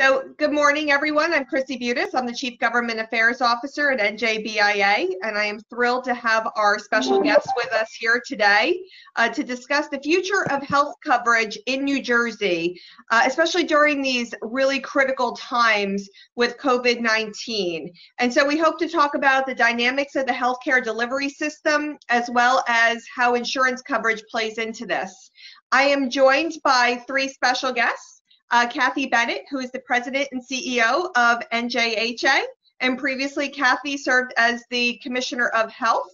So, good morning, everyone. I'm Chrissy Buteas. I'm the Chief Government Affairs Officer at NJBIA, and I am thrilled to have our special guest with us here today uh, to discuss the future of health coverage in New Jersey, uh, especially during these really critical times with COVID 19. And so, we hope to talk about the dynamics of the healthcare delivery system as well as how insurance coverage plays into this. I am joined by three special guests uh, Kathy Bennett, who is the president and CEO of NJHA, and previously Kathy served as the Commissioner of Health.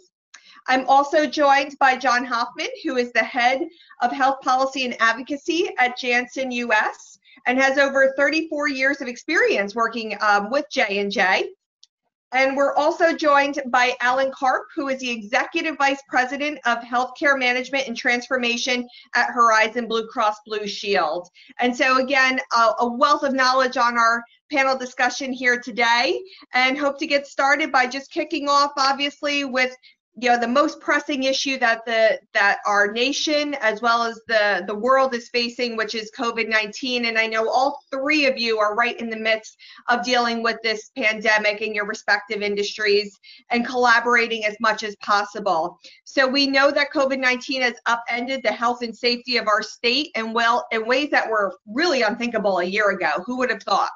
I'm also joined by John Hoffman, who is the head of health policy and advocacy at Janssen US and has over 34 years of experience working um, with J&J. And we're also joined by Allen Karp, who is the Executive Vice President of Healthcare Management and Transformation at Horizon Blue Cross Blue Shield. And so, again, uh, a wealth of knowledge on our panel discussion here today, and hope to get started by just kicking off, obviously, with you know the most pressing issue that the that our nation as well as the the world is facing which is covid-19 and i know all three of you are right in the midst of dealing with this pandemic in your respective industries and collaborating as much as possible. So we know that covid-19 has upended the health and safety of our state and well in ways that were really unthinkable a year ago. Who would have thought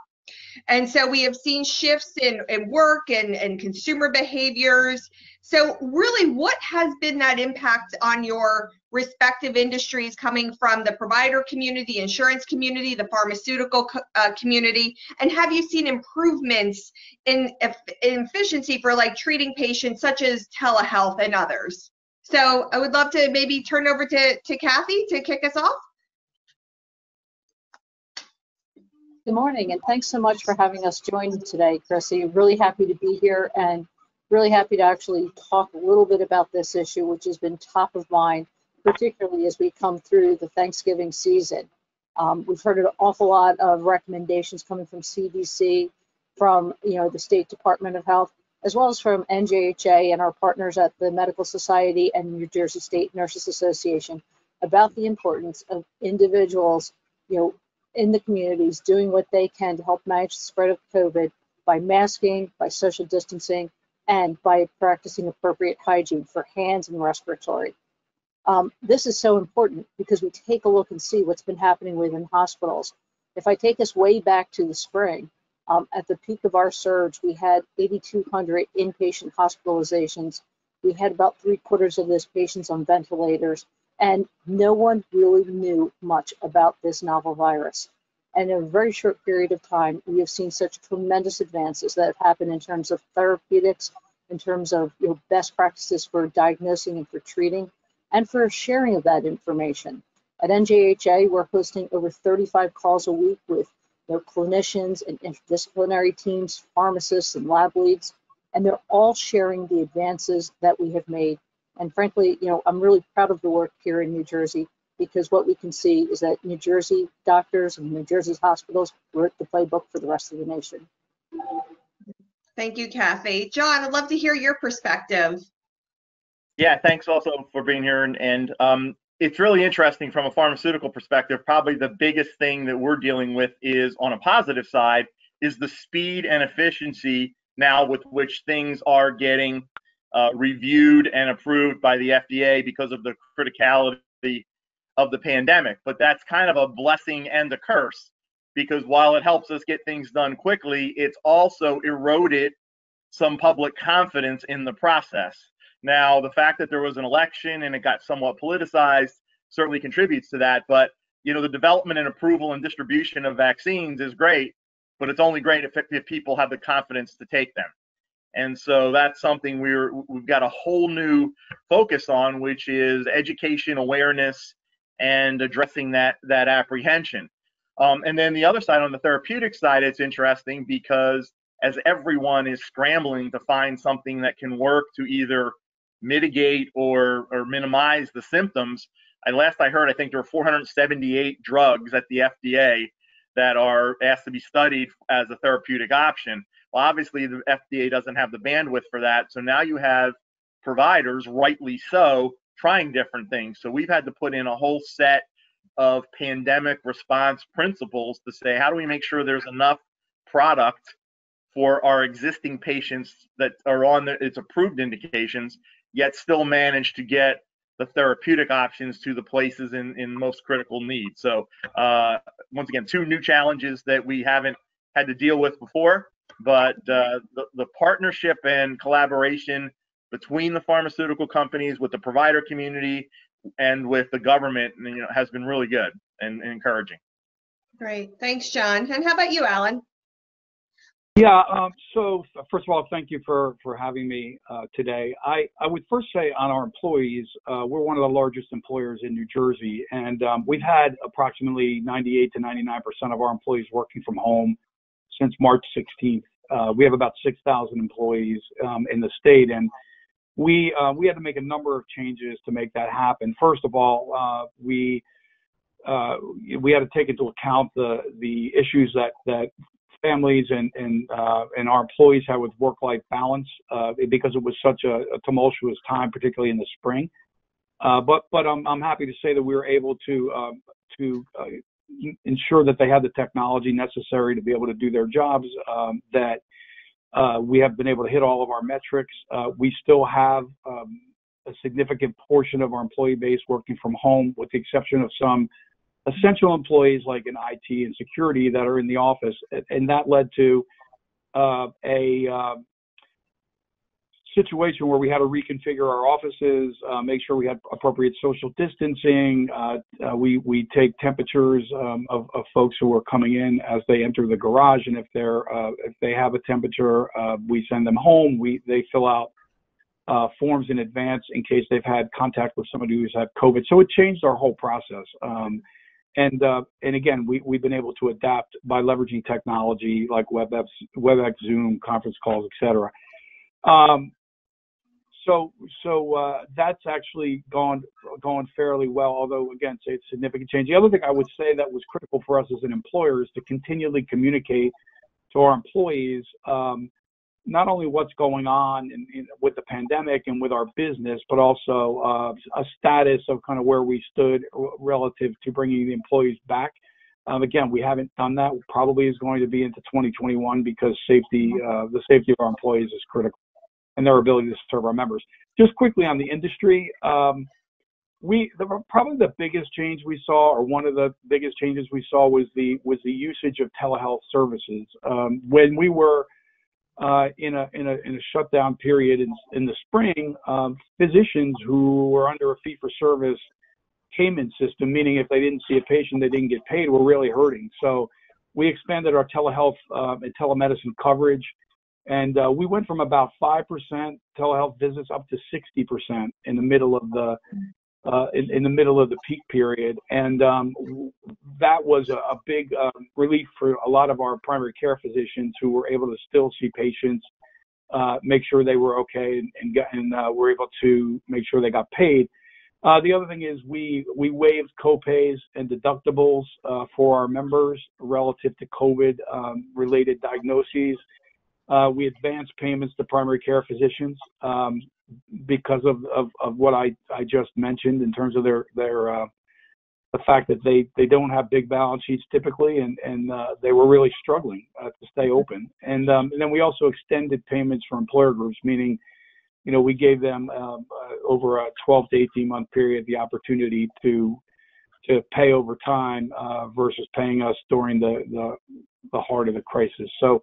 and so we have seen shifts in, in work and, and consumer behaviors. So, really, what has been that impact on your respective industries coming from the provider community, insurance community, the pharmaceutical uh, community? And have you seen improvements in, in efficiency for like treating patients such as telehealth and others? So, I would love to maybe turn over to, to Kathy to kick us off. Good morning, and thanks so much for having us join today, Chrissy. Really happy to be here and really happy to actually talk a little bit about this issue, which has been top of mind, particularly as we come through the Thanksgiving season. Um, we've heard an awful lot of recommendations coming from CDC, from you know the State Department of Health, as well as from NJHA and our partners at the Medical Society and New Jersey State Nurses Association about the importance of individuals, you know, in the communities doing what they can to help manage the spread of COVID by masking, by social distancing, and by practicing appropriate hygiene for hands and respiratory. Um, this is so important because we take a look and see what's been happening within hospitals. If I take us way back to the spring, um, at the peak of our surge, we had 8,200 inpatient hospitalizations. We had about three quarters of those patients on ventilators, and no one really knew much about this novel virus. And in a very short period of time, we have seen such tremendous advances that have happened in terms of therapeutics, in terms of you know, best practices for diagnosing and for treating, and for sharing of that information. At NJHA, we're hosting over 35 calls a week with you know, clinicians and interdisciplinary teams, pharmacists, and lab leads, and they're all sharing the advances that we have made and frankly, you know, I'm really proud of the work here in New Jersey because what we can see is that New Jersey doctors and New Jersey's hospitals wrote the playbook for the rest of the nation. Thank you, Kathy. John, I'd love to hear your perspective. Yeah, thanks also for being here. And, and um, it's really interesting from a pharmaceutical perspective. Probably the biggest thing that we're dealing with is on a positive side is the speed and efficiency now with which things are getting uh, reviewed and approved by the FDA because of the criticality of the pandemic. But that's kind of a blessing and a curse because while it helps us get things done quickly, it's also eroded some public confidence in the process. Now, the fact that there was an election and it got somewhat politicized certainly contributes to that. But you know, the development and approval and distribution of vaccines is great, but it's only great if, if people have the confidence to take them. And so that's something we're we've got a whole new focus on, which is education, awareness, and addressing that that apprehension. Um, and then the other side, on the therapeutic side, it's interesting because as everyone is scrambling to find something that can work to either mitigate or or minimize the symptoms. I last I heard, I think there were 478 drugs at the FDA that are asked to be studied as a therapeutic option. Well, obviously, the FDA doesn't have the bandwidth for that. So now you have providers, rightly so, trying different things. So we've had to put in a whole set of pandemic response principles to say, how do we make sure there's enough product for our existing patients that are on the, its approved indications, yet still manage to get the therapeutic options to the places in, in most critical need. So uh, once again, two new challenges that we haven't had to deal with before, but uh, the, the partnership and collaboration between the pharmaceutical companies with the provider community and with the government you know has been really good and, and encouraging. Great. Thanks john. And how about you Allen? Yeah, um, so first of all, thank you for, for having me uh, today. I, I would first say on our employees, uh, we're one of the largest employers in New Jersey, and um, we've had approximately 98 to 99% of our employees working from home since March 16th. Uh, we have about 6,000 employees um, in the state, and we uh, we had to make a number of changes to make that happen. First of all, uh, we uh, we had to take into account the the issues that that families and and uh, and our employees had with work-life balance uh, because it was such a, a, tumultuous time, particularly in the spring. But but I'm I'm happy to say that we were able to um, to ensure that they have the technology necessary to be able to do their jobs. Um, that uh, we have been able to hit all of our metrics. Uh, we still have um, a significant portion of our employee base working from home, with the exception of some essential employees like in IT and security that are in the office, and that led to uh, a uh, situation where we had to reconfigure our offices, uh, make sure we had appropriate social distancing. Uh, uh, we we take temperatures um, of, of, folks who are coming in as they enter the garage, and if they're uh, if they have a temperature, we send them home. We they fill out forms in advance in case they've had contact with somebody who's had COVID. So it changed our whole process. Um, and uh, and again, we we've been able to adapt by leveraging technology like WebEx, WebEx, Zoom, conference calls, etc. Um, so so uh, that's actually gone gone fairly well. Although again, it's a significant change. The other thing I would say that was critical for us as an employer is to continually communicate to our employees um, not only what's going on in, in, with the pandemic and with our business, but also uh, a status of kind of where we stood relative to bringing the employees back. Um, again, we haven't done that. Probably is going to be into 2021 because safety, uh, the safety of our employees is critical, and their ability to serve our members. Just quickly on the industry, um, we the, probably the biggest change we saw, or one of the biggest changes we saw, was the was the usage of telehealth services. Um, when we were uh, in a in a in a shutdown period in in the spring, um, physicians who were under a fee for service payment system, meaning if they didn't see a patient, they didn't get paid, were really hurting. So we expanded our telehealth uh, and telemedicine coverage, and uh, we went from about five percent telehealth visits up to sixty percent in the middle of the uh, in, in, the middle of the peak period. And um, that was a, a big uh, relief for a lot of our primary care physicians who were able to still see patients, uh, make sure they were okay, and, and, and uh, were able to make sure they got paid. Uh, the other thing is we we waived copays and deductibles uh, for our members relative to COVID um, related diagnoses. Uh, we advanced payments to primary care physicians. Um, because of, of, of what I, I just mentioned in terms of their their uh, the fact that they, they don't have big balance sheets typically and and uh, they were really struggling uh, to stay open and, um, and then we also extended payments for employer groups meaning you know we gave them um, uh, over a 12 to 18 month period the opportunity to to pay over time uh, versus paying us during the, the the heart of the crisis so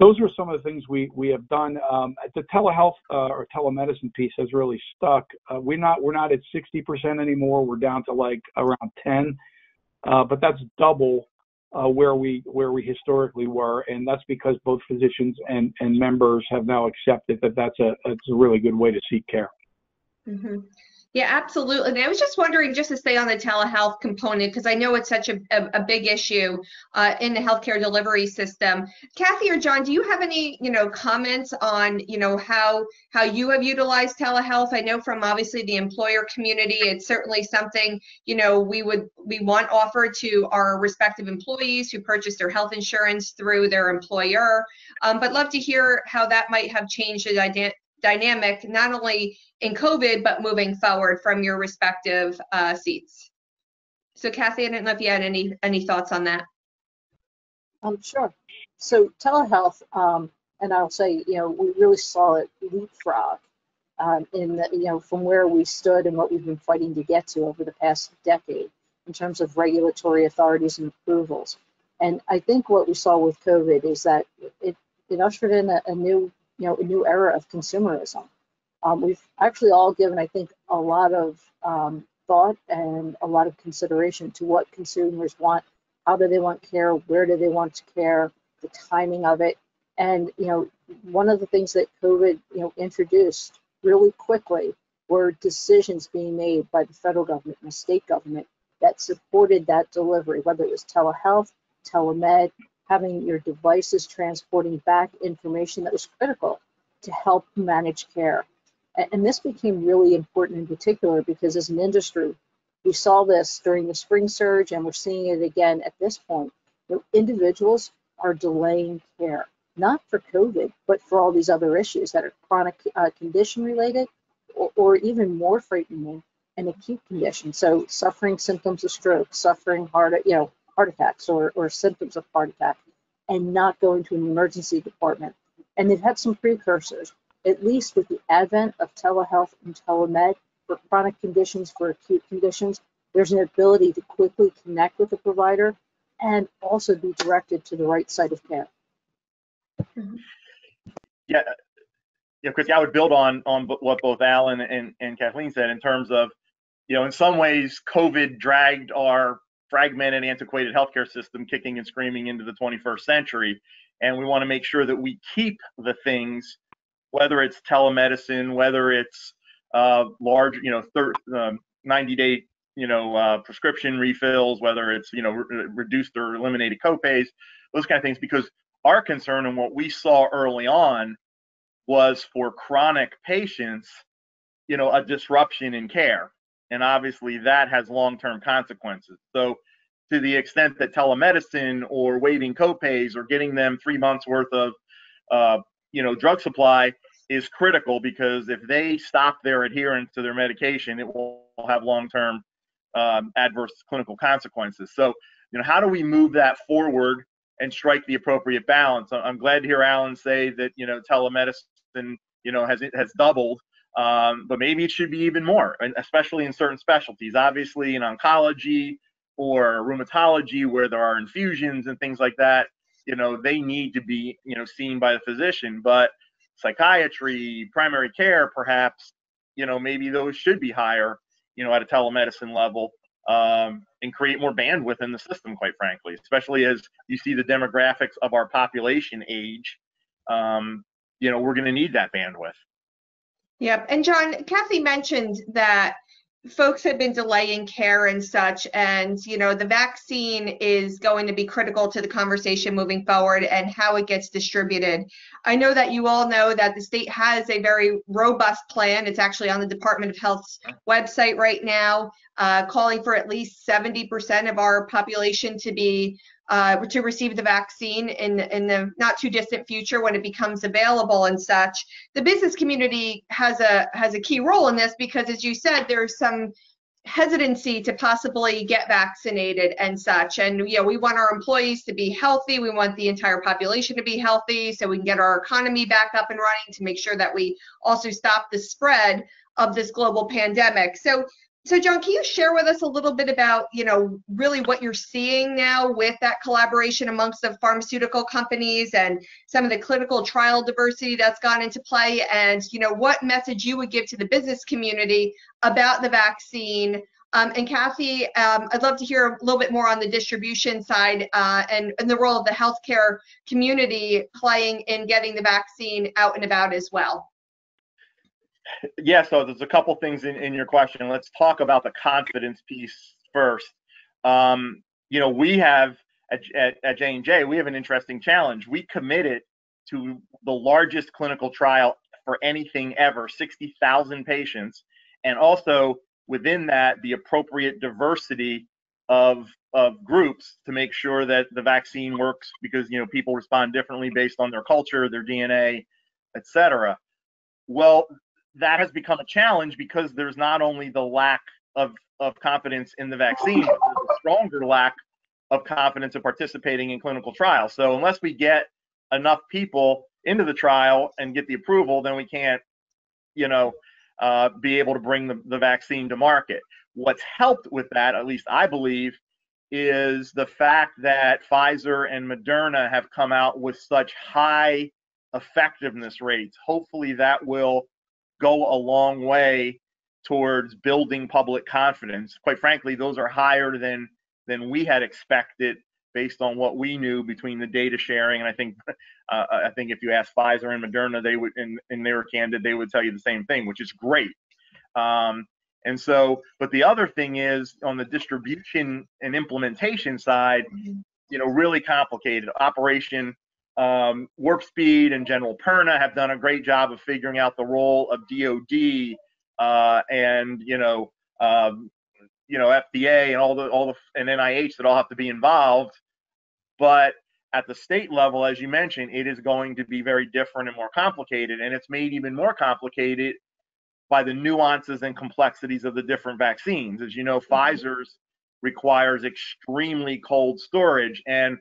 those are some of the things we we have done. Um, the telehealth uh, or telemedicine piece has really stuck. Uh, we're not we're not at 60% anymore. We're down to like around 10, uh, but that's double uh, where we where we historically were, and that's because both physicians and and members have now accepted that that's a it's a really good way to seek care. Mm-hmm. Yeah, absolutely. And I was just wondering, just to stay on the telehealth component, because I know it's such a, a, a big issue uh, in the healthcare delivery system. Kathy or John, do you have any, you know, comments on, you know, how how you have utilized telehealth? I know from obviously the employer community, it's certainly something, you know, we would we want offered to our respective employees who purchase their health insurance through their employer. Um, but love to hear how that might have changed the dynamic, not only in COVID, but moving forward from your respective uh, seats. So Kathy, I don't know if you had any, any thoughts on that. Um, sure. So telehealth, um, and I'll say, you know, we really saw it leapfrog um, in the, you know, from where we stood and what we've been fighting to get to over the past decade in terms of regulatory authorities and approvals. And I think what we saw with COVID is that it, it ushered in a, a new, you know, a new era of consumerism. Um, we've actually all given, I think, a lot of um, thought and a lot of consideration to what consumers want. How do they want care? Where do they want to care? The timing of it. And, you know, one of the things that COVID, you know, introduced really quickly were decisions being made by the federal government and the state government that supported that delivery, whether it was telehealth, telemed, having your devices transporting back information that was critical to help manage care. And this became really important in particular because as an industry, we saw this during the spring surge and we're seeing it again at this point. You know, individuals are delaying care, not for COVID, but for all these other issues that are chronic uh, condition related or, or even more frightening, an acute condition. So suffering symptoms of stroke, suffering heart, you know, heart attacks or, or symptoms of heart attack and not going to an emergency department. And they've had some precursors, at least with the advent of telehealth and telemed for chronic conditions, for acute conditions, there's an ability to quickly connect with a provider and also be directed to the right site of care. Mm-hmm. Yeah, yeah, Chrissy, I would build on on what both Allen and, and Cathleen said in terms of, you know, in some ways, COVID dragged our fragmented, antiquated healthcare system kicking and screaming into the 21st century. And we want to make sure that we keep the things, whether it's telemedicine, whether it's uh, large, you know, um, 90 day, you know, uh, prescription refills, whether it's, you know, re- reduced or eliminated copays, those kind of things, because our concern and what we saw early on was for chronic patients, you know, a disruption in care and obviously that has long-term consequences. So to the extent that telemedicine or waiving copays or getting them three months worth of uh, you know drug supply is critical because if they stop their adherence to their medication, it will have long-term um, adverse clinical consequences. So you know how do we move that forward and strike the appropriate balance? I'm glad to hear Allen say that you know telemedicine you know has it has doubled um, but maybe it should be even more, especially in certain specialties. Obviously, in oncology or rheumatology, where there are infusions and things like that, you know, they need to be, you know, seen by the physician. But psychiatry, primary care, perhaps, you know, maybe those should be higher, you know, at a telemedicine level. Um, and create more bandwidth in the system, quite frankly, especially as you see the demographics of our population age. Um, you know, we're going to need that bandwidth. Yep. And John, Kathy mentioned that folks have been delaying care and such and you know the vaccine is going to be critical to the conversation moving forward and how it gets distributed. I know that you all know that the state has a very robust plan. It's actually on the department of health's website right now uh, calling for at least 70% of our population to be uh, to receive the vaccine in, in the not too distant future when it becomes available and such. The business community has a has a key role in this because, as you said, there's some hesitancy to possibly get vaccinated and such. And you know, we want our employees to be healthy. We want the entire population to be healthy so we can get our economy back up and running to make sure that we also stop the spread of this global pandemic. So so John, can you share with us a little bit about, you know, really what you're seeing now with that collaboration amongst the pharmaceutical companies and some of the clinical trial diversity that's gone into play and, you know, what message you would give to the business community about the vaccine? Um, and Kathy, um, I'd love to hear a little bit more on the distribution side uh, and, and the role of the healthcare community playing in getting the vaccine out and about as well yeah, so there's a couple things in, in your question. Let's talk about the confidence piece first. Um, you know, we have at, at, at J&J, we have an interesting challenge. We committed to the largest clinical trial for anything ever, 60,000 patients, and also within that, the appropriate diversity of of groups to make sure that the vaccine works because you know people respond differently based on their culture, their DNA, etc. Well, that has become a challenge because there's not only the lack of, of confidence in the vaccine, but there's a stronger lack of confidence in participating in clinical trials. So unless we get enough people into the trial and get the approval, then we can't, you know, uh, be able to bring the, the vaccine to market. What's helped with that, at least I believe, is the fact that Pfizer and Moderna have come out with such high effectiveness rates. Hopefully, that will go a long way towards building public confidence. Quite frankly, those are higher than than we had expected based on what we knew between the data sharing. And I think uh, I think if you ask Pfizer and Moderna, they would and, and they were candid, they would tell you the same thing, which is great. Um, and so, but the other thing is on the distribution and implementation side, you know, really complicated. Operation um, Warp Speed and General Perna have done a great job of figuring out the role of DoD uh, and you know, um, you know, FDA and all the all the and NIH that all have to be involved. But at the state level, as you mentioned, it is going to be very different and more complicated, and it's made even more complicated by the nuances and complexities of the different vaccines. As you know, mm-hmm. Pfizer's requires extremely cold storage, and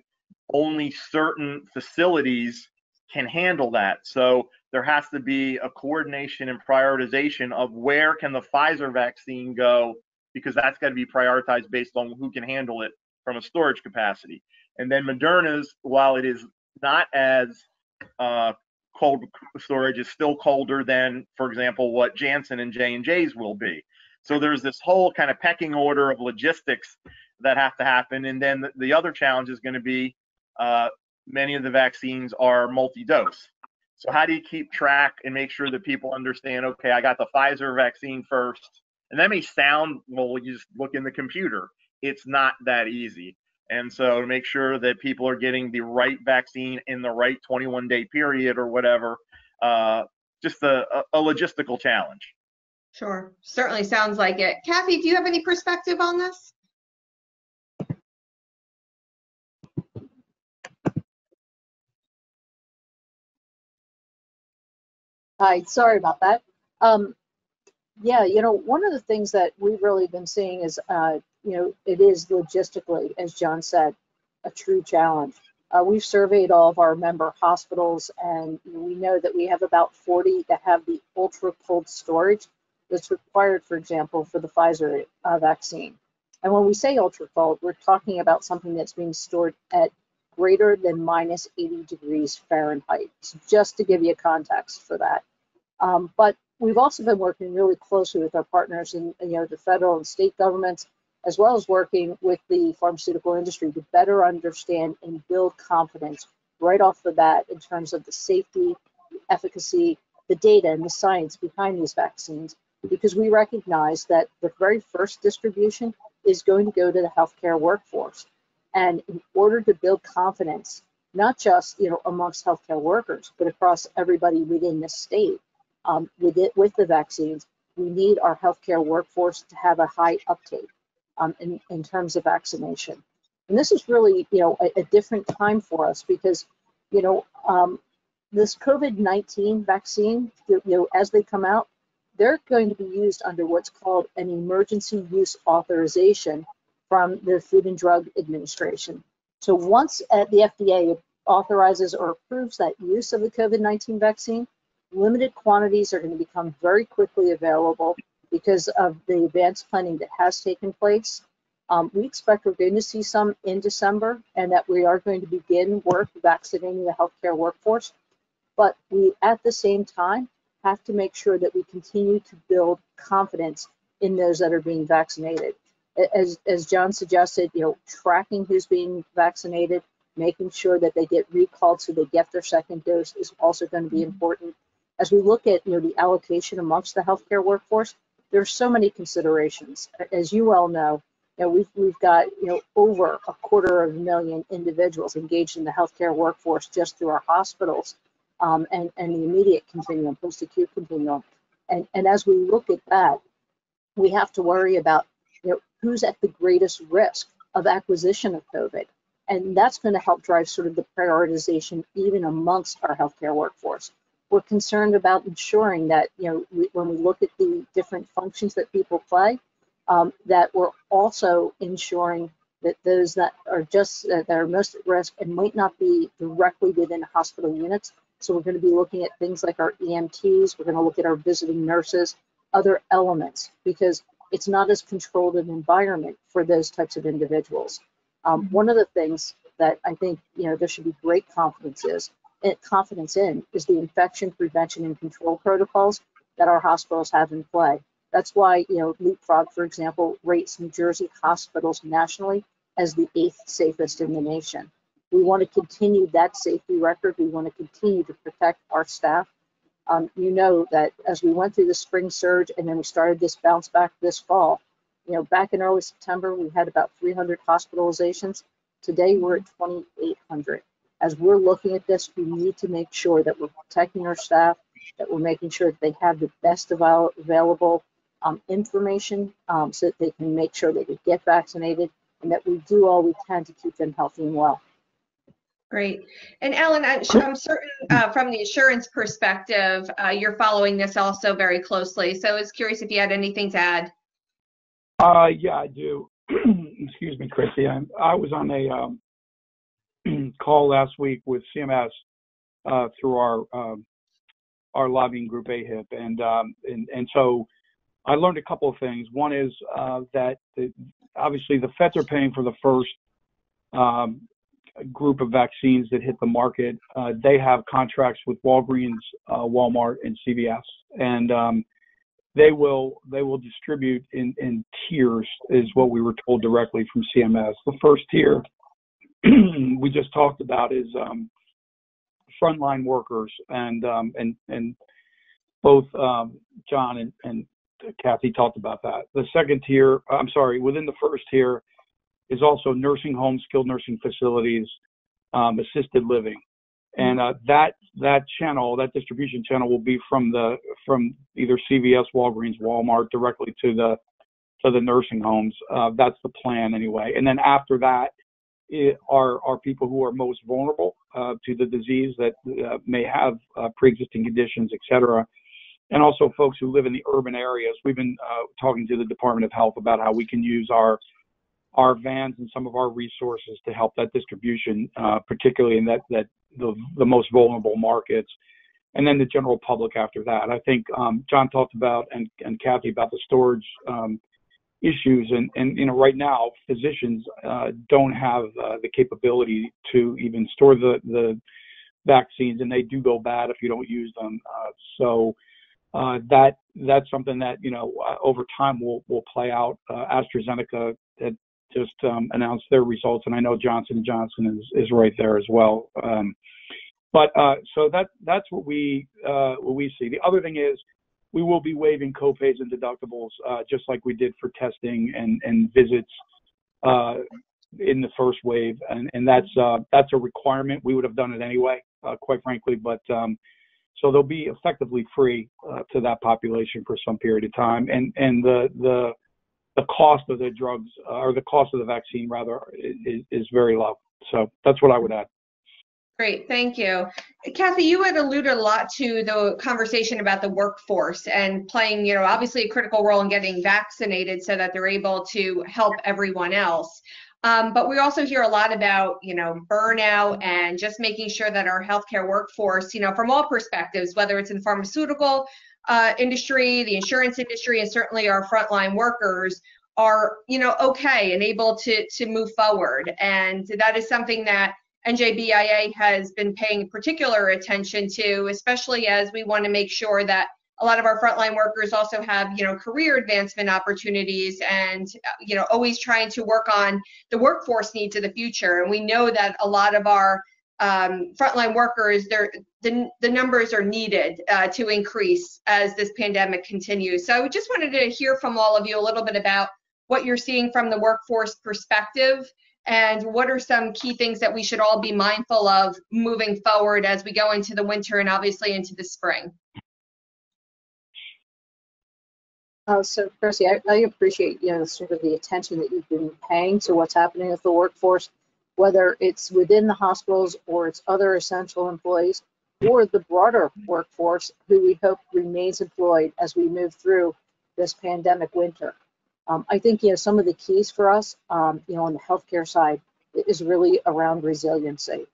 only certain facilities can handle that. So there has to be a coordination and prioritization of where can the Pfizer vaccine go because that's got to be prioritized based on who can handle it from a storage capacity. And then Moderna's, while it is not as uh, cold storage is still colder than, for example, what Janssen and J and J's will be. So there's this whole kind of pecking order of logistics that have to happen. And then the, the other challenge is going to be uh, many of the vaccines are multi-dose. So how do you keep track and make sure that people understand? Okay, I got the Pfizer vaccine first, and that may sound well. You just look in the computer. It's not that easy. And so to make sure that people are getting the right vaccine in the right 21 day period or whatever, uh, just a, a logistical challenge. Sure, certainly sounds like it. Kathy, do you have any perspective on this? Hi, sorry about that. Um, yeah, you know, one of the things that we've really been seeing is uh, you know, it is logistically, as John said, a true challenge. Uh, we've surveyed all of our member hospitals, and we know that we have about 40 that have the ultra cold storage that's required, for example, for the Pfizer uh, vaccine. And when we say ultra cold, we're talking about something that's being stored at greater than minus 80 degrees Fahrenheit. So just to give you context for that. Um, but we've also been working really closely with our partners in you know the federal and state governments as well as working with the pharmaceutical industry to better understand and build confidence right off the bat in terms of the safety, efficacy, the data, and the science behind these vaccines, because we recognize that the very first distribution is going to go to the healthcare workforce. And in order to build confidence, not just you know amongst healthcare workers, but across everybody within the state, um, with it with the vaccines, we need our healthcare workforce to have a high uptake um, in, in terms of vaccination. And this is really, you know, a, a different time for us because, you know, um, this COVID-19 vaccine, you know, as they come out, they're going to be used under what's called an emergency use authorization from the Food and Drug Administration. So once uh, the FDA authorizes or approves that use of the COVID-19 vaccine, limited quantities are going to become very quickly available because of the advanced planning that has taken place. Um, we expect we're going to see some in December and that we are going to begin work vaccinating the healthcare workforce. But we, at the same time, have to make sure that we continue to build confidence in those that are being vaccinated. As, as John suggested, you know, tracking who's being vaccinated, making sure that they get recalled so they get their second dose is also going to be important. As we look at, you know, the allocation amongst the healthcare workforce, there's so many considerations. As you well know, you know, we've, we've got you know over a quarter of a million individuals engaged in the healthcare workforce just through our hospitals um, and, and the immediate continuum, post-acute continuum. And, and as we look at that, we have to worry about you know, who's at the greatest risk of acquisition of COVID. And that's going to help drive sort of the prioritization even amongst our healthcare workforce we're concerned about ensuring that, you know, we, when we look at the different functions that people play, um, that we're also ensuring that those that are just that are most at risk and might not be directly within hospital units. So we're going to be looking at things like our EMTs. We're going to look at our visiting nurses, other elements, because it's not as controlled an environment for those types of individuals. Um, one of the things that I think you know there should be great confidence is eh, confidence in is the infection prevention and control protocols that our hospitals have in play. That's why you know Leapfrog, for example, rates New Jersey hospitals nationally as the eighth safest in the nation. We want to continue that safety record. We want to continue to protect our staff. Um, you know that as we went through the spring surge and then we started this bounce back this fall, you know, back in early September, we had about 300 hospitalizations. Today, we're at 2,800. As we're looking at this, we need to make sure that we're protecting our staff, that we're making sure that they have the best avail- available um, information um, so that they can make sure that they get vaccinated and that we do all we can to keep them healthy and well. Great. And Allen, I'm I'm certain uh, from the insurance perspective, uh, you're following this also very closely. So I was curious if you had anything to add. Uh, yeah, I do. Excuse me, Chrissy. I, I was on a um, call last week with CMS uh, through our um, our lobbying group AHIP, and um, and and so I learned a couple of things. One is uh, that the, obviously the feds are paying for the first um, group of vaccines that hit the market. Uh, they have contracts with Walgreens, uh, Walmart, and CVS, and um, they will they will distribute in, in tiers, is what we were told directly from CMS. The first tier we just talked about is um, frontline workers, and um, and and both um, John and, and Kathy talked about that. The second tier, I'm sorry, within the first tier is also nursing homes, skilled nursing facilities, um, assisted living, and uh, that that channel, that distribution channel, will be from the from either CVS, Walgreens, Walmart directly to the to the nursing homes. Uh, that's the plan anyway. And then after that, it, are are people who are most vulnerable uh, to the disease that uh, may have uh, pre-existing conditions, et cetera and also folks who live in the urban areas. We've been uh, talking to the Department of Health about how we can use our our vans and some of our resources to help that distribution, uh, particularly in that that the the most vulnerable markets, and then the general public after that. I think um, John talked about and and Kathy about the storage. Um, issues and and you know right now physicians uh, don't have uh, the capability to even store the the vaccines and they do go bad if you don't use them uh, so uh, that that's something that you know uh, over time will will play out. Uh, AstraZeneca had just um, announced their results, and I know Johnson Johnson is is right there as well. Um, but uh, so that that's what we uh, what we see. The other thing is we will be waiving copays and deductibles uh, just like we did for testing and and visits in the first wave, and and that's that's a requirement. We would have done it anyway, quite frankly, but um, so they'll be effectively free uh, to that population for some period of time, and and the the the cost of the drugs uh, or the cost of the vaccine rather is, is very low. So that's what I would add. Great, thank you. Kathy, you had alluded a lot to the conversation about the workforce and playing, you know, obviously a critical role in getting vaccinated so that they're able to help everyone else. Um, but we also hear a lot about, you know, burnout and just making sure that our healthcare workforce, you know, from all perspectives, whether it's in pharmaceutical uh, industry, the insurance industry, and certainly our frontline workers are, you know, okay and able to to move forward. And that is something that NJBIA has been paying particular attention to, especially as we want to make sure that a lot of our frontline workers also have you know career advancement opportunities and you know always trying to work on the workforce needs of the future and we know that a lot of our um, frontline workers the, the numbers are needed uh, to increase as this pandemic continues. So i just wanted to hear from all of you a little bit about what you're seeing from the workforce perspective and what are some key things that we should all be mindful of moving forward as we go into the winter and obviously into the spring. Uh, so, Percy, I, I, appreciate you know sort of the attention that you've been paying to what's happening with the workforce, whether it's within the hospitals or it's other essential employees, or the broader workforce who we hope remains employed as we move through this pandemic winter. Um, I think, you know, some of the keys for us, um, you know, on the healthcare side is really around resiliency.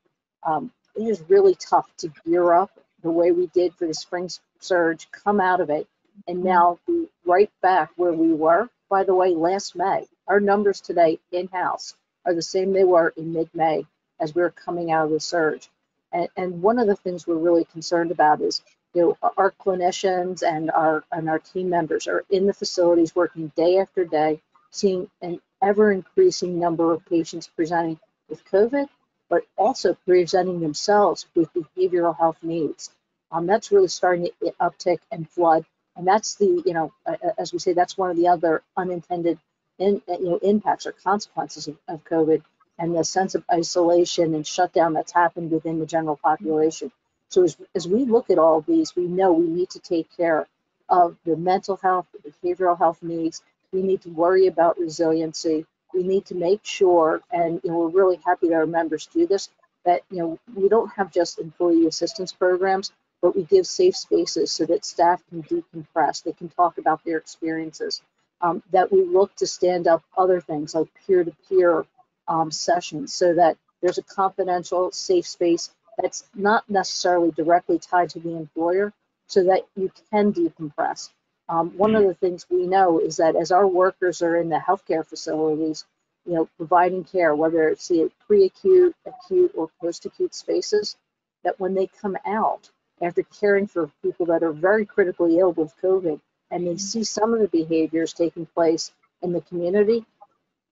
Um, it is really tough to gear up the way we did for the spring surge, come out of it, and now be right back where we were. By the way, last May, our numbers today in-house are the same they were in mid-May as we were coming out of the surge. And, and one of the things we're really concerned about is, you know, our clinicians and our and our team members are in the facilities working day after day, seeing an ever increasing number of patients presenting with COVID, but also presenting themselves with behavioral health needs. Um, that's really starting to uptick and flood, and that's the, you know, as we say, that's one of the other unintended, in, you know, impacts or consequences of, of COVID and the sense of isolation and shutdown that's happened within the general population. So as, as we look at all these, we know we need to take care of the mental health, the behavioral health needs. We need to worry about resiliency. We need to make sure, and you know, we're really happy that our members do this, that you know we don't have just employee assistance programs, but we give safe spaces so that staff can decompress. They can talk about their experiences. Um, that we look to stand up other things like peer-to-peer um, sessions so that there's a confidential, safe space that's not necessarily directly tied to the employer so that you can decompress. Um, one of the things we know is that as our workers are in the healthcare facilities, you know, providing care, whether it's the pre-acute, acute, or post-acute spaces, that when they come out after caring for people that are very critically ill with COVID, and they see some of the behaviors taking place in the community,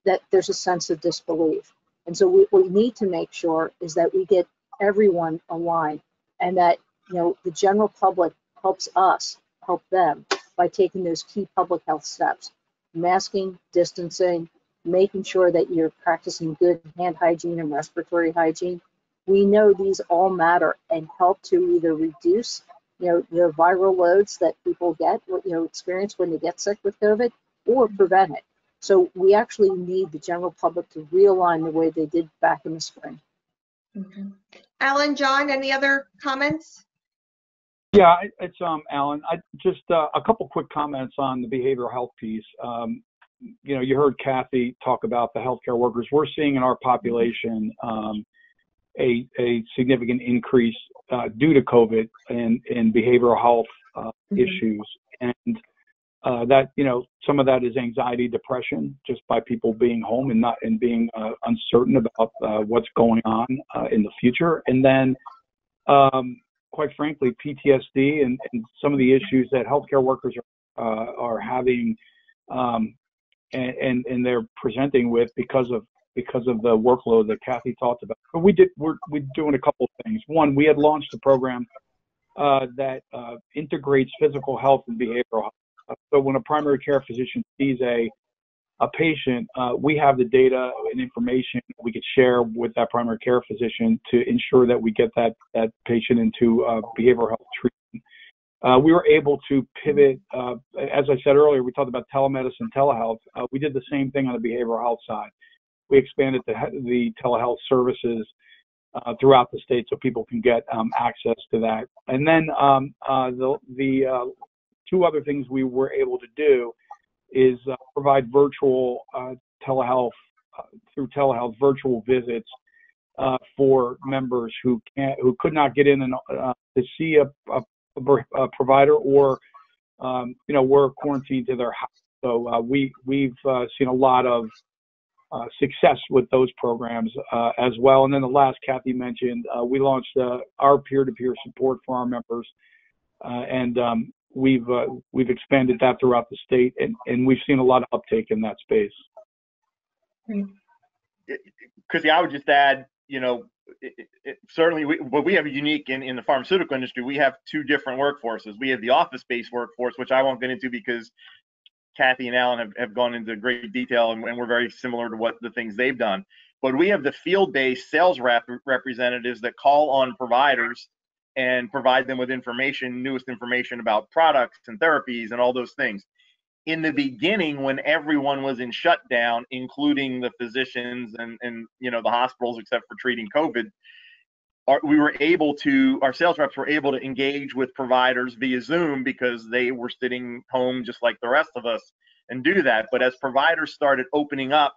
that there's a sense of disbelief. And so we, what we need to make sure is that we get everyone aligned and that you know the general public helps us help them by taking those key public health steps masking distancing making sure that you're practicing good hand hygiene and respiratory hygiene we know these all matter and help to either reduce you know the viral loads that people get you know experience when they get sick with covid or prevent it so we actually need the general public to realign the way they did back in the spring. Okay. Allen, John, any other comments? Yeah, it's um, Allen. I just uh, a couple quick comments on the behavioral health piece. Um, you know, you heard Kathy talk about the healthcare workers. We're seeing in our population um, a, a significant increase uh, due to COVID in, in behavioral health uh, mm-hmm. issues. And uh, that you know some of that is anxiety depression just by people being home and not and being uh, uncertain about uh, what's going on uh, in the future. And then um, quite frankly ptsd and, and, some of the issues that healthcare workers are uh, are having um, and, and, and they're presenting with because of because of the workload that kathy talked about. But we did we're, we're doing a couple of things. One we had launched a program uh, that integrates physical health and behavioral health so when a primary care physician sees a a patient, uh, we have the data and information we could share with that primary care physician to ensure that we get that that patient into uh, behavioral health treatment. Uh, we were able to pivot, uh, as I said earlier, we talked about telemedicine, telehealth. Uh, we did the same thing on the behavioral health side. We expanded the, the telehealth services uh, throughout the state so people can get um, access to that. And then um, the the two other things we were able to do is uh, provide virtual uh, telehealth uh, through telehealth virtual visits uh, for members who can't who could not get in and uh, to see a, a, a provider or um, you know were quarantined to their house. So uh, we we've seen a lot of success with those programs as well. And then the last Kathy mentioned, we launched our peer-to-peer support for our members. and um, we've uh, we've expanded that throughout the state, and and we've seen a lot of uptake in that space. Chrissy, I would just add, you know, it, it, certainly, we, what we have a unique in, in the pharmaceutical industry, we have two different workforces. We have the office-based workforce, which I won't get into because Kathy and Allen have, have gone into great detail, and, and we're very similar to what the things they've done. But we have the field-based sales rep representatives that call on providers and provide them with information, newest information about products and therapies and all those things. In the beginning, when everyone was in shutdown, including the physicians and, and you know the hospitals, except for treating COVID, our, we were able to our sales reps were able to engage with providers via Zoom because they were sitting home just like the rest of us and do that. But as providers started opening up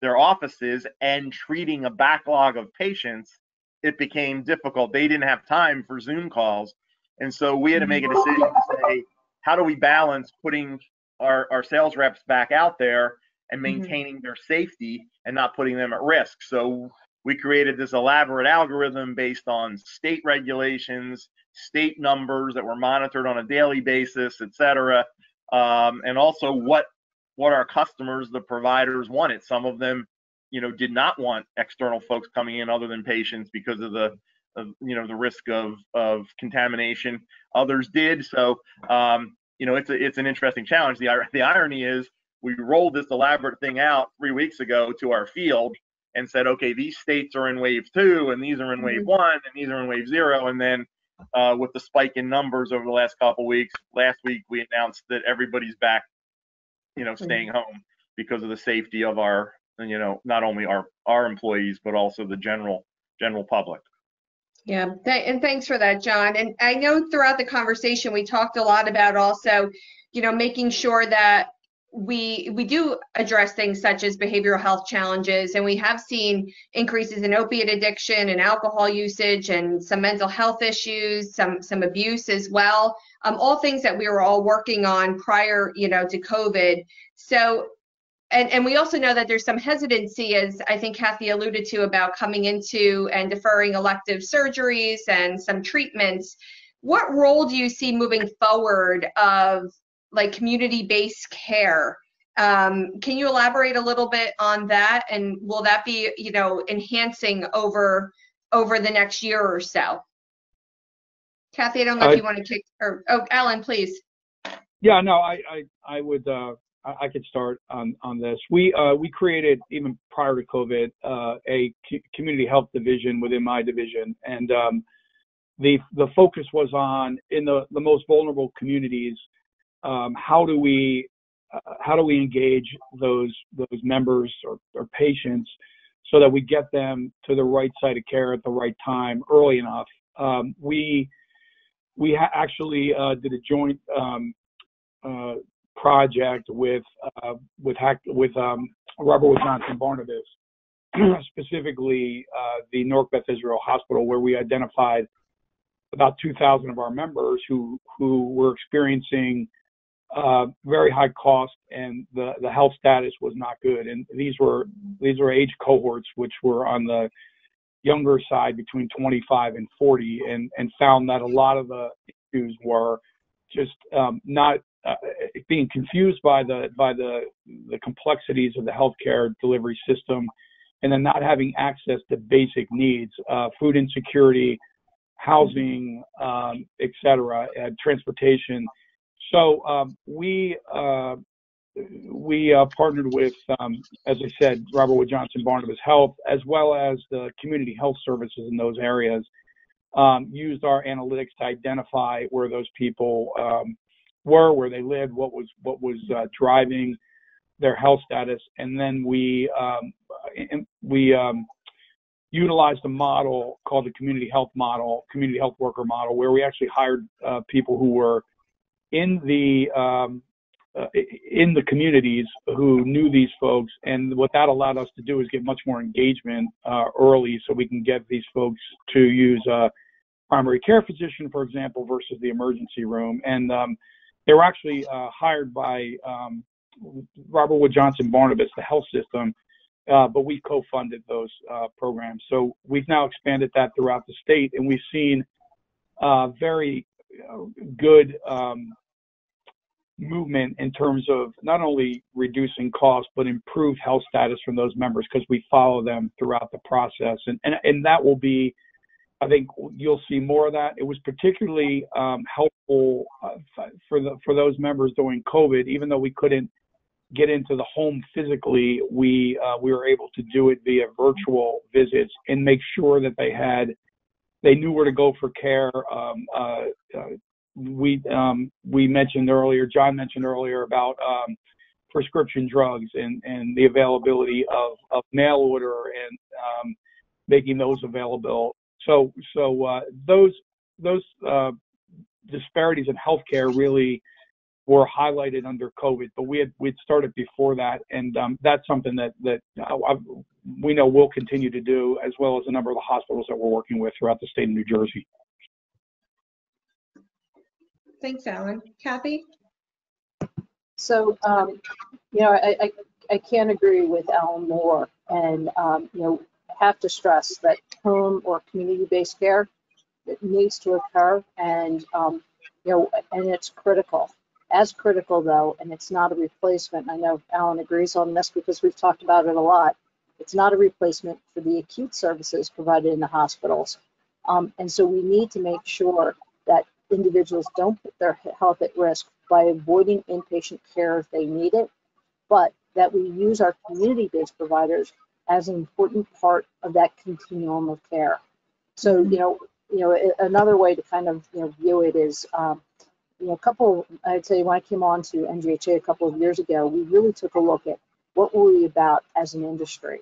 their offices and treating a backlog of patients, it became difficult. They didn't have time for Zoom calls. And so we had to make a decision to say, how do we balance putting our, our sales reps back out there and Mm-hmm. maintaining their safety and not putting them at risk? So we created this elaborate algorithm based on state regulations, state numbers that were monitored on a daily basis, et cetera, um, and also what what our customers, the providers wanted. Some of them, you know, did not want external folks coming in other than patients because of the, of, you know, the risk of of contamination. Others did. So, um, you know, it's a, it's an interesting challenge. The the irony is we rolled this elaborate thing out three weeks ago to our field and said, okay, these states are in wave two, and these are in wave one, and these are in wave zero, and then uh, with the spike in numbers over the last couple weeks, last week we announced that everybody's back, you know, staying home because of the safety of our, you know, not only our our employees but also the general general public. Yeah, th- and thanks for that, John. And I know throughout the conversation, we talked a lot about also, you know, making sure that we we do address things such as behavioral health challenges and we have seen increases in opiate addiction and alcohol usage and some mental health issues some some abuse as well um, all things that we were all working on prior you know to covid so and and we also know that there's some hesitancy as i think kathy alluded to about coming into and deferring elective surgeries and some treatments what role do you see moving forward of like community-based care. Um, can you elaborate a little bit on that? And will that be, you know, enhancing over over the next year or so? Kathy, I don't know I- if you want to kick or oh, Allen, please. Yeah, no, I, I, I would, uh, I, could start on, on this. We, uh, we created even prior to COVID, uh, community health division within my division. And, um, the, the focus was on in the, the most vulnerable communities, um, how do we, uh, how do we engage those, those members or, or patients so that we get them to the right site of care at the right time early enough? Um, we, we ha- actually, uh, did a joint, um, uh, project with uh, with Hack, with um, Robert Johnson Barnabas, specifically uh, the Newark Beth Israel Hospital, where we identified about 2,000 of our members who who were experiencing uh, very high cost and the the health status was not good. And these were these were age cohorts which were on the younger side between 25 and 40, and and found that a lot of the issues were just um, not uh, being confused by the by the the complexities of the healthcare delivery system, and then not having access to basic needs, uh, food insecurity, housing, um, et cetera, and transportation. So um, we uh, we uh, partnered with, um, as I said, Robert Wood Johnson Barnabas Health, as well as the community health services in those areas. Um, used our analytics to identify where those people um, were, where they lived, what was what was uh, driving their health status, and then we um, we um, utilized a model called the community health model, community health worker model, where we actually hired uh, people who were in the um, uh, in the communities who knew these folks, and what that allowed us to do is get much more engagement uh, early, so we can get these folks to use a primary care physician, for example, versus the emergency room, and um, they were actually uh, hired by um, Robert Wood Johnson Barnabas, the health system, uh, but we co-funded those uh, programs. So we've now expanded that throughout the state, and we've seen uh, very uh, good um, movement in terms of not only reducing costs but improved health status from those members because we follow them throughout the process, and and and that will be I think you'll see more of that. It was particularly um, helpful uh, for the for those members during COVID, even though we couldn't get into the home physically. We uh, we were able to do it via virtual visits and make sure that they had they knew where to go for care. Um, uh, uh, we um, we mentioned earlier, John mentioned earlier about um, prescription drugs and and the availability of of mail order and um, making those available so so uh, those those uh, disparities in healthcare really were highlighted under COVID, but we had we'd started before that, and um, that's something that that uh, we know we'll continue to do, as well as a number of the hospitals that we're working with throughout the state of New Jersey. Thanks, Allen. Kathy? So, um, you know, I, I, I can't agree with Allen more and, um, you know, have to stress that home or community-based care it needs to occur and, um, you know, and it's critical. As critical though, and it's not a replacement. I know Allen agrees on this because we've talked about it a lot. It's not a replacement for the acute services provided in the hospitals. Um, and so we need to make sure that individuals don't put their health at risk by avoiding inpatient care if they need it, but that we use our community-based providers as an important part of that continuum of care. So, you know, you know, another way to kind of you know view it is, um, you know, a couple. I'd say when I came on to NJHA a couple of years ago, we really took a look at what were we about as an industry,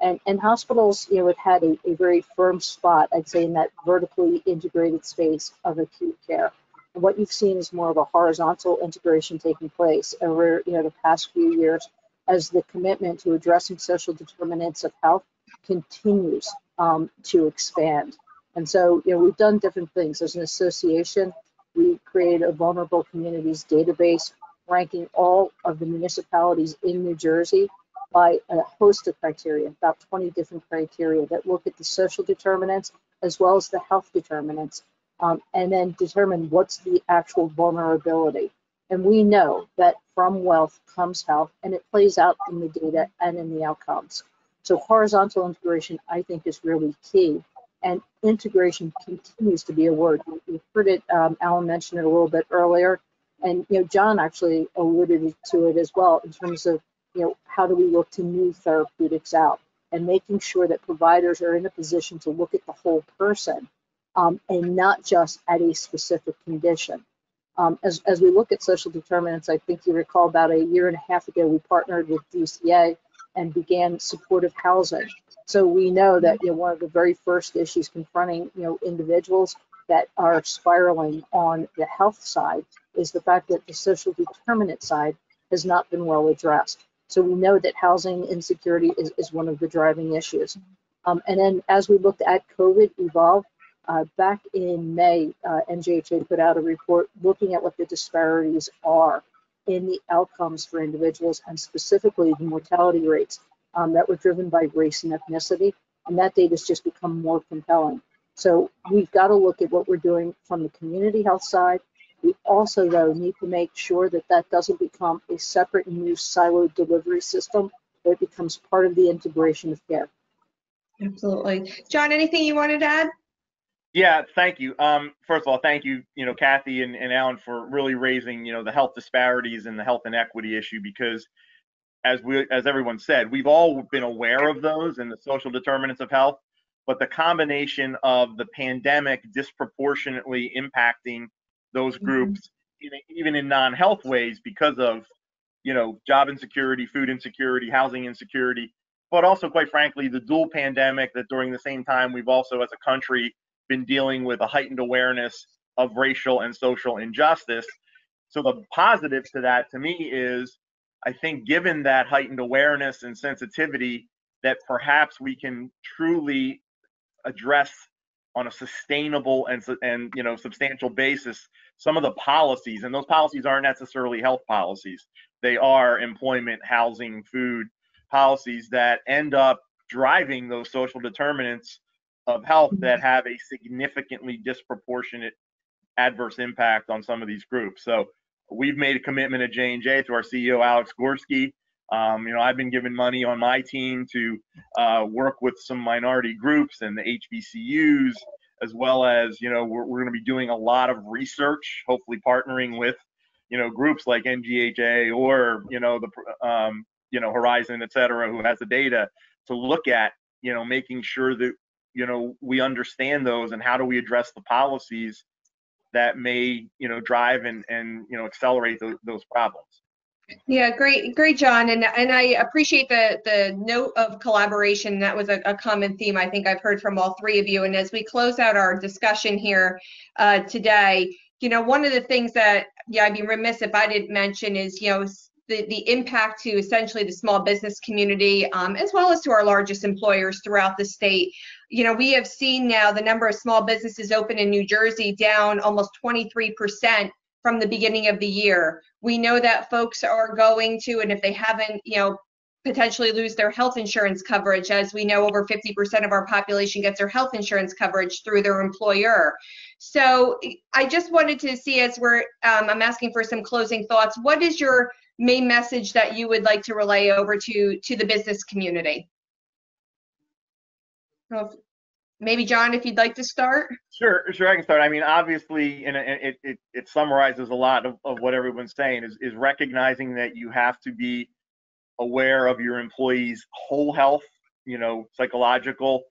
and and hospitals, you know, have had a, a very firm spot, I'd say, in that vertically integrated space of acute care. And what you've seen is more of a horizontal integration taking place over, you know, the past few years as the commitment to addressing social determinants of health continues um, to expand. And so, you know, we've done different things. As an association, we created a vulnerable communities database ranking all of the municipalities in New Jersey by a host of criteria, about 20 different criteria that look at the social determinants as well as the health determinants, um, and then determine what's the actual vulnerability. And we know that from wealth comes health, and it plays out in the data and in the outcomes. So horizontal integration, I think, is really key. And integration continues to be a word. You've heard it, um, Allen mentioned it a little bit earlier, and you know John actually alluded to it as well in terms of you know how do we look to new therapeutics out and making sure that providers are in a position to look at the whole person um, and not just at a specific condition. Um, as, as we look at social determinants, I think you recall about a year and a half ago, we partnered with DCA and began supportive housing. So we know that you know, one of the very first issues confronting you know individuals that are spiraling on the health side is the fact that the social determinant side has not been well addressed. So we know that housing insecurity is, is one of the driving issues. Um, and then as we looked at COVID evolve, uh, back in May, uh, NJHA put out a report looking at what the disparities are in the outcomes for individuals and specifically the mortality rates um, that were driven by race and ethnicity. And that data has just become more compelling. So we've got to look at what we're doing from the community health side. We also, though, need to make sure that that doesn't become a separate new siloed delivery system, but it becomes part of the integration of care. Absolutely. John, anything you wanted to add? Yeah, thank you. Um, first of all, thank you, you know, Kathy and, and Allen for really raising, you know, the health disparities and the health inequity issue because as we as everyone said, we've all been aware of those and the social determinants of health, but the combination of the pandemic disproportionately impacting those mm-hmm. groups, mm-hmm. even in non-health ways because of, you know, job insecurity, food insecurity, housing insecurity, but also quite frankly the dual pandemic that during the same time we've also as a country been dealing with a heightened awareness of racial and social injustice. So the positive to that to me is I think given that heightened awareness and sensitivity that perhaps we can truly address on a sustainable and and you know substantial basis some of the policies and those policies aren't necessarily health policies they are employment housing food policies that end up driving those social determinants of health that have a significantly disproportionate adverse impact on some of these groups. So we've made a commitment at J&J to our CEO, Alex Gorsky. Um, you know, I've been given money on my team to uh, work with some minority groups and the HBCUs, as well as, you know, we're, we're going to be doing a lot of research, hopefully partnering with, you know, groups like NJHA or, you know, the, um, you know, Horizon, et cetera, who has the data to look at, you know, making sure that you know we understand those and how do we address the policies that may you know drive and and you know accelerate those, those problems? Yeah great great john and and i appreciate the the note of collaboration. That was a, a, common theme i think i've heard from all three of you and as we close out our discussion here uh, today you know, one of the things that, yeah, I'd be remiss if I didn't mention is, you know, the, the impact to essentially the small business community, um, as well as to our largest employers throughout the state. You know, we have seen now the number of small businesses open in New Jersey down almost 23% from the beginning of the year. We know that folks are going to, and if they haven't, you know, potentially lose their health insurance coverage. As we know, over 50% of our population gets their health insurance coverage through their employer. So I just wanted to see as we're, um, I'm asking for some closing thoughts. What is your main message that you would like to relay over to, to the business community? Maybe John, if you'd like to start? Sure, sure, I can start. I mean, obviously, and it, it, it, it summarizes a lot of, of what everyone's saying is, is recognizing that you have to be aware of your employees' whole health, you know, psychological,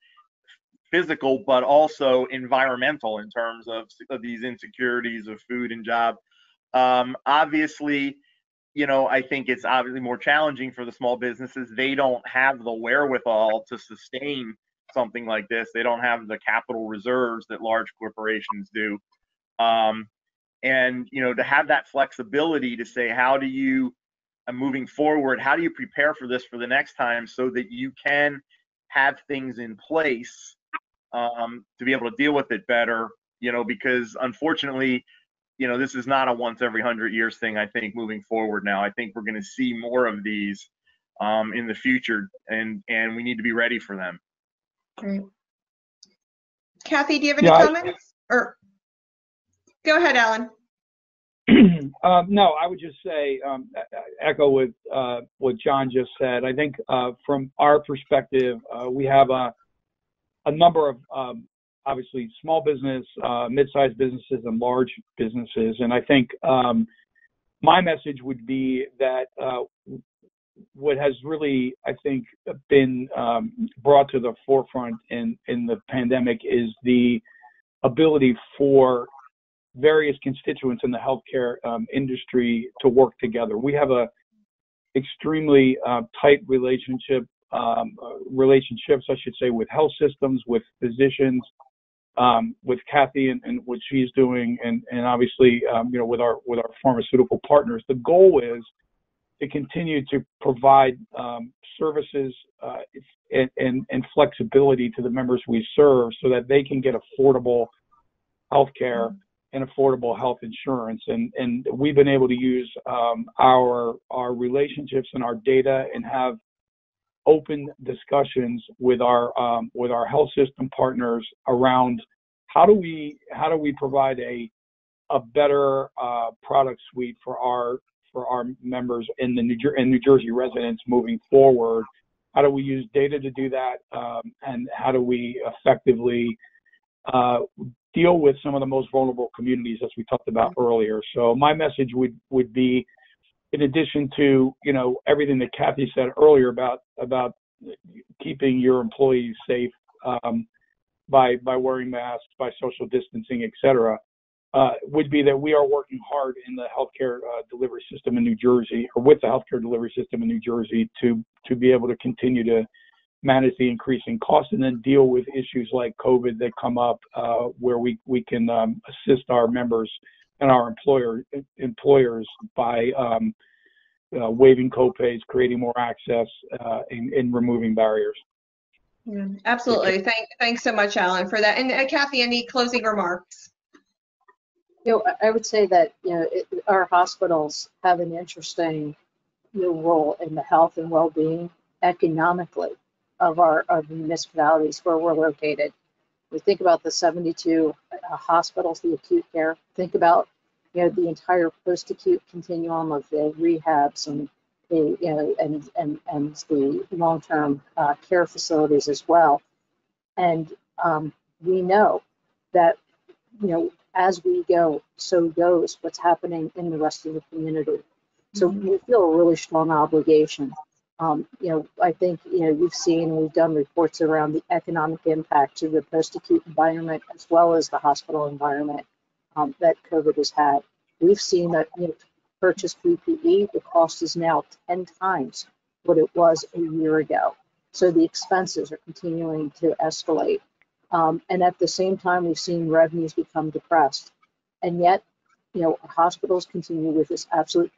physical, but also environmental in terms of, of these insecurities of food and job. Um, obviously, you know, I think it's obviously more challenging for the small businesses. They don't have the wherewithal to sustain something like this. They don't have the capital reserves that large corporations do. Um, and, you know, to have that flexibility to say, how do you, uh, moving forward, how do you prepare for this for the next time so that you can have things in place um, to be able to deal with it better, you know, because unfortunately, you know, this is not a once every hundred years thing. I think moving forward now, I think we're going to see more of these um, in the future, and and we need to be ready for them. Great. Kathy, do you have any Yeah, I- comments? Or, go ahead, Allen. um, no, I would just say um, echo with uh, what John just said. I think uh, from our perspective, uh, we have a a number of um, obviously small business, uh, mid-sized businesses, and large businesses, and I think um, my message would be that uh, what has really, I think, been um, brought to the forefront in in the pandemic is the ability for various constituents in the healthcare um, industry to work together. We have a extremely uh, tight relationship, um, uh, relationships, I should say, with health systems, with physicians, um, with Kathy and, and what she's doing, and and obviously, um, you know, with our with our pharmaceutical partners. The goal is to continue to provide um, services uh, and, and and flexibility to the members we serve, so that they can get affordable health care and affordable health insurance. And, and we've been able to use um, our, our relationships and our data and have open discussions with our, um, with our health system partners around how do we, how do we provide a, a better uh, product suite for our, for our members in the New, Jer- and New Jersey residents moving forward? How do we use data to do that? Um, and how do we effectively uh, deal with some of the most vulnerable communities as we talked about earlier. So my message would would be, in addition to you know everything that Kathy said earlier about about keeping your employees safe um, by by wearing masks, by social distancing, et cetera, uh, would be that we are working hard in the healthcare uh, delivery system in New Jersey, or with the healthcare delivery system in New Jersey, to to be able to continue to manage the increasing costs and then deal with issues like COVID that come up, uh, where we we can um, assist our members and our employer employers by um, uh, waiving copays, creating more access, uh, and, and removing barriers. Yeah, absolutely. Thank, thanks so much, Allen, for that. And uh, Kathy, any closing remarks? You know, I- I would say that, you know, it- our hospitals have an interesting, you know, role in the health and well-being economically of our, of municipalities where we're located. We think about the 72 uh, hospitals, the acute care, think about, you know, the entire post-acute continuum of the rehabs and the, you know, and, and, and the long-term uh, care facilities as well. And um, we know that, you know, as we go, so goes what's happening in the rest of the community. So we feel a really strong obligation. Um, you know, I think, you know, you've seen, we've done reports around the economic impact to the post-acute environment as well as the hospital environment um, that COVID has had. We've seen that, you know, purchase PPE, the cost is now 10 times what it was a year ago. So the expenses are continuing to escalate. Um, and at the same time, we've seen revenues become depressed. And yet, you know, hospitals continue with this absolute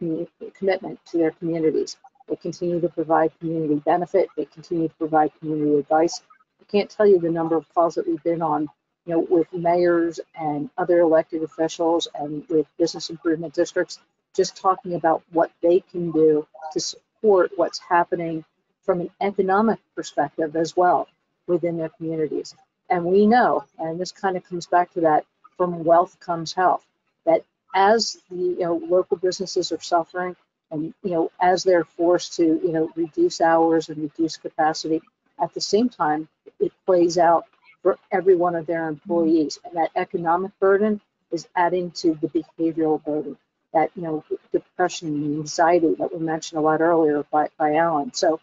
commitment to their communities. They continue to provide community benefit. They continue to provide community advice. I can't tell you the number of calls that we've been on, you know, with mayors and other elected officials and with business improvement districts, just talking about what they can do to support what's happening from an economic perspective as well within their communities. And we know, and this kind of comes back to that, from wealth comes health, that as the you know, local businesses are suffering and you know as they're forced to you know reduce hours and reduce capacity, at the same time it plays out for every one of their employees, and that economic burden is adding to the behavioral burden. That you know depression and anxiety that were mentioned a lot earlier by, by Allen. So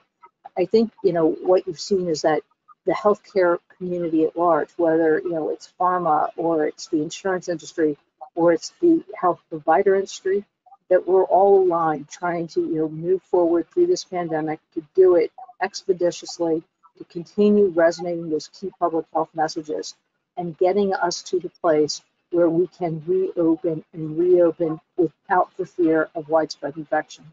I think you know what you've seen is that the healthcare community at large, whether you know it's pharma or it's the insurance industry or it's the health provider industry, that we're all aligned trying to you know move forward through this pandemic to do it expeditiously, to continue resonating those key public health messages and getting us to the place where we can reopen and reopen without the fear of widespread infection.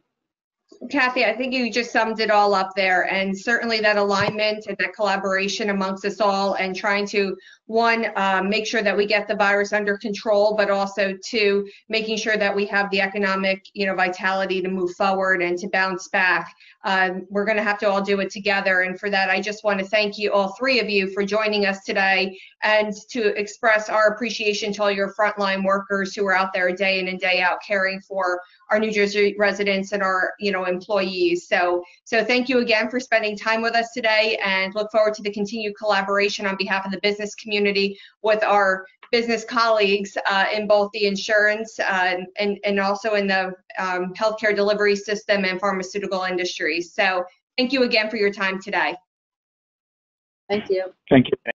Kathy, I think you just summed it all up there, and certainly that alignment and that collaboration amongst us all, and trying to one uh, make sure that we get the virus under control, but also two making sure that we have the economic, you know, vitality to move forward and to bounce back. Um, we're going to have to all do it together, and for that, I just want to thank you, all three of you, for joining us today, and to express our appreciation to all your frontline workers who are out there day in and day out caring for our New Jersey residents and our, you know, employees. So, so thank you again for spending time with us today and look forward to the continued collaboration on behalf of the business community with our business colleagues uh, in both the insurance uh, and, and also in the um, healthcare delivery system and pharmaceutical industries. So thank you again for your time today. Thank you. Thank you.